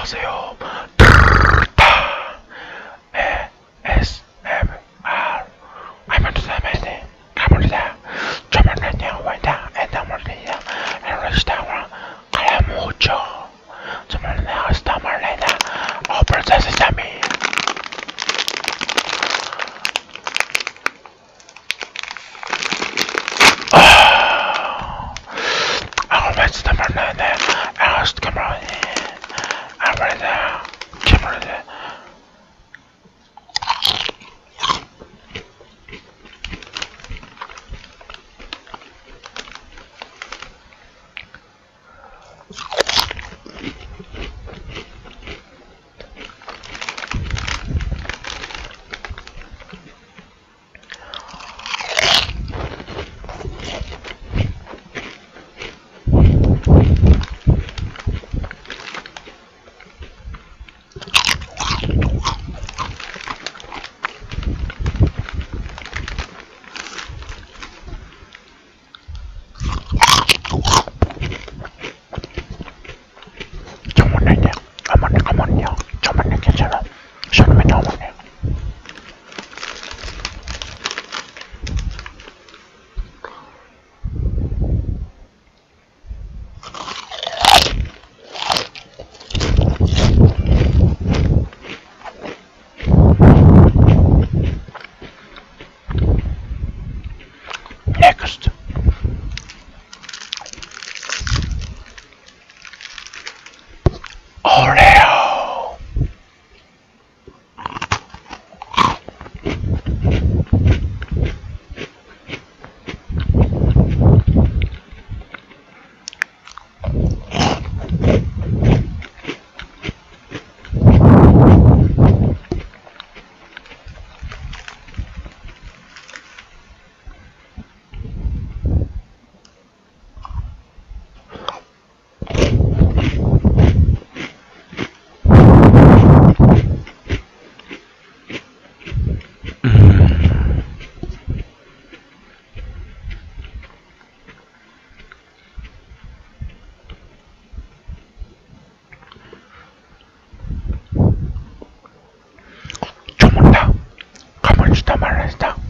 안녕하세요. ASMR Amantamene Camarada Chamananya Wanda and Amarina and Restaura Calamucho Chamanana Stamarlena Oh Princess Sammy Ahmet Stamarlena Asked Camarada Amarada Camarada 잠깐만 요. cámara está.